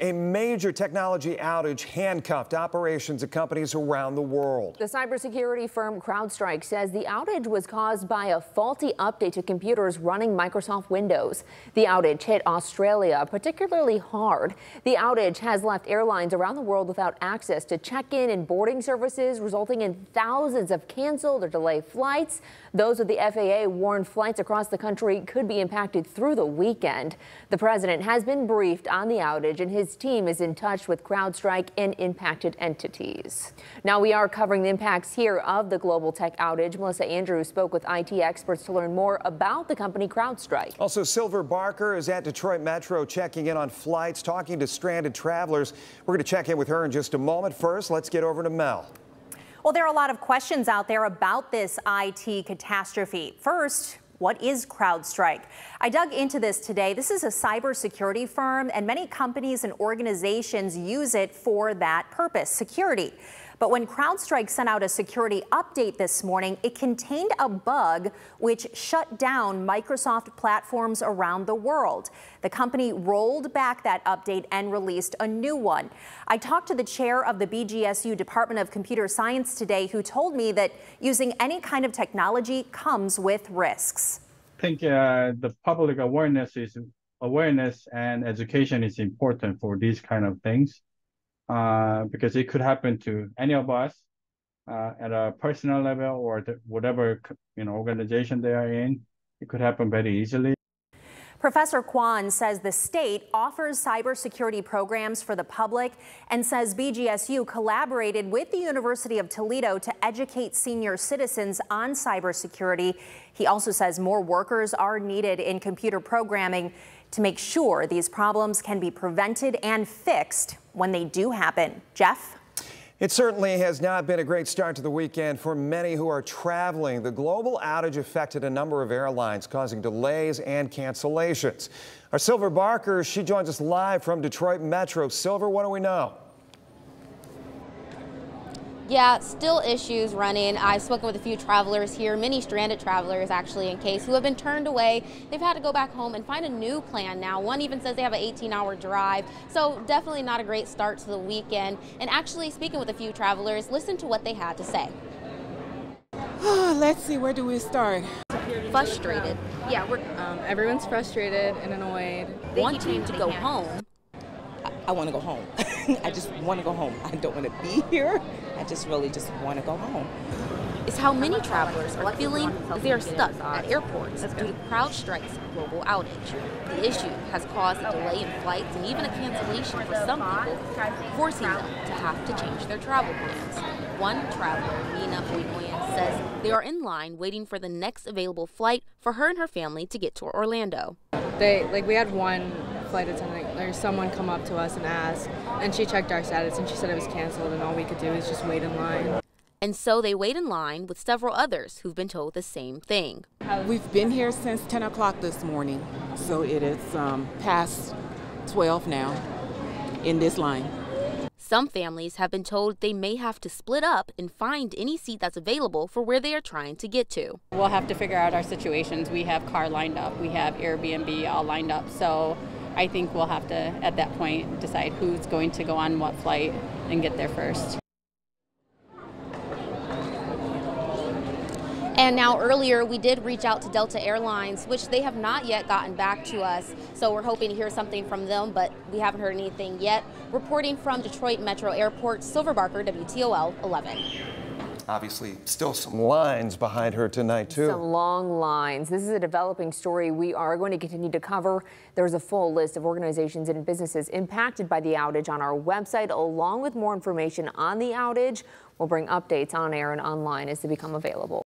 A major technology outage handcuffed operations at companies around the world. The cybersecurity firm CrowdStrike says the outage was caused by a faulty update to computers running Microsoft Windows. The outage hit Australia particularly hard. The outage has left airlines around the world without access to check-in and boarding services, resulting in thousands of canceled or delayed flights. Those of the FAA warned flights across the country could be impacted through the weekend. The president has been briefed on the outage and his team is in touch with CrowdStrike and impacted entities. Now we are covering the impacts here of the global tech outage. Melissa Andrews spoke with IT experts to learn more about the company CrowdStrike. Also, Silver Barker is at Detroit Metro checking in on flights, talking to stranded travelers. We're going to check in with her in just a moment. First, let's get over to Mel. Well, there are a lot of questions out there about this IT catastrophe. First, what is CrowdStrike? I dug into this today. This is a cybersecurity firm, and many companies and organizations use it for that purpose, security. But when CrowdStrike sent out a security update this morning, it contained a bug which shut down Microsoft platforms around the world. The company rolled back that update and released a new one. I talked to the chair of the BGSU Department of Computer Science today who told me that using any kind of technology comes with risks. I think uh, the public awareness is awareness and education is important for these kind of things uh, because it could happen to any of us uh, at a personal level or whatever you know organization they are in. It could happen very easily. Professor Kwan says the state offers cybersecurity programs for the public and says BGSU collaborated with the University of Toledo to educate senior citizens on cybersecurity. He also says more workers are needed in computer programming to make sure these problems can be prevented and fixed when they do happen. Jeff? It certainly has not been a great start to the weekend for many who are traveling. The global outage affected a number of airlines, causing delays and cancellations. Our Silver Barker, she joins us live from Detroit Metro. Silver, what do we know? Yeah, still issues running. I've spoken with a few travelers here, many stranded travelers actually in case, who have been turned away. They've had to go back home and find a new plan now. One even says they have an 18 hour drive. So definitely not a great start to the weekend. And actually speaking with a few travelers, listen to what they had to say. Let's see, where do we start? Frustrated. Yeah, we're um, everyone's frustrated and annoyed. They Wanting to go home. I, I want to go home. I just want to go home. I don't want to be here. I just really just want to go home. Is how many travelers are feeling they are stuck at airports due to CrowdStrike's global outage. The issue has caused a delay in flights and even a cancellation for some people, forcing them to have to change their travel plans. One traveler, Nina Boynoyan, says they are in line waiting for the next available flight for her and her family to get to Orlando. They like we had one flight attendant or someone come up to us and ask, and she checked our status and she said it was canceled, and all we could do is just wait in line. And so they wait in line with several others who've been told the same thing. We've been here since 10 o'clock this morning, so it is um, past 12 now in this line. Some families have been told they may have to split up and find any seat that's available for where they are trying to get to. We'll have to figure out our situations. We have car lined up, we have Airbnb all lined up, so I think we'll have to, at that point, decide who's going to go on what flight and get there first. And now earlier we did reach out to Delta Airlines, which they have not yet gotten back to us. So we're hoping to hear something from them, but we haven't heard anything yet. Reporting from Detroit Metro Airport, Silver Barker, WTOL 11 obviously still some lines behind her tonight, too. Some long lines. This is a developing story we are going to continue to cover. There's a full list of organizations and businesses impacted by the outage on our website, along with more information on the outage. We'll bring updates on air and online as they become available.